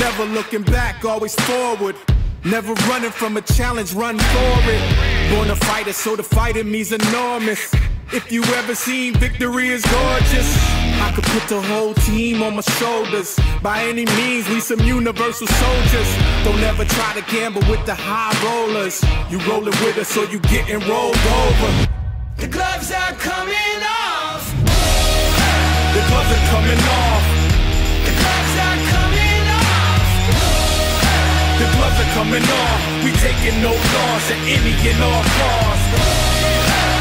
Never looking back, always forward. Never running from a challenge, run for it. Born a fighter, so the fight in me's enormous. If you ever seen victory is gorgeous, I could put the whole team on my shoulders. By any means, we some universal soldiers. Don't ever try to gamble with the high rollers. You rolling with us, so you getting rolled over. Are coming off. We taking no loss at any and all costs.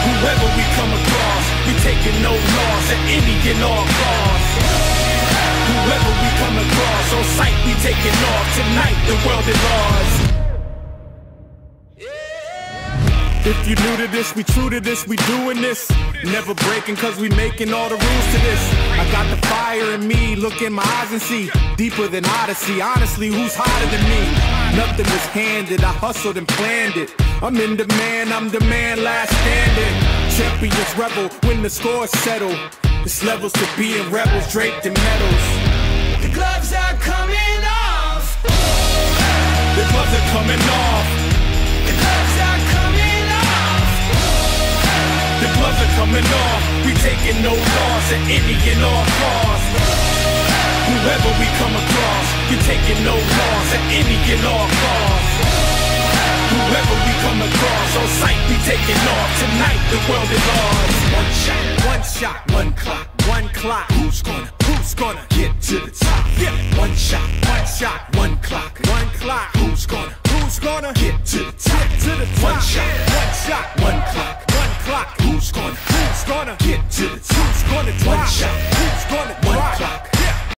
Whoever we come across, we taking no loss at any and all costs. Whoever we come across, on sight we taking off. Tonight the world is ours. If you new to this, we true to this, we doing this. Never breaking cause we making all the rules to this. I got the fire in me, look in my eyes and see. Deeper than Odyssey, honestly, who's hotter than me? Nothing was handed, I hustled and planned it. I'm in demand, I'm the man last standing. Champions rebel when the score's settle. It's levels to being rebels draped in medals. The gloves are coming off. Gloves off. We taking no loss at any and all costs. Whoever we come across, we taking no loss at any and all costs. Whoever we come across, on sight we taking off. Tonight the world is ours. One shot, one shot, one clock, one clock. Who's gonna, who's gonna get to the top? Yeah, one shot, one shot, one clock, one clock. Who's gonna, who's gonna get to the top? Get to the top. One shot, one shot, gonna get to the Who's gonna drop? Who's gonna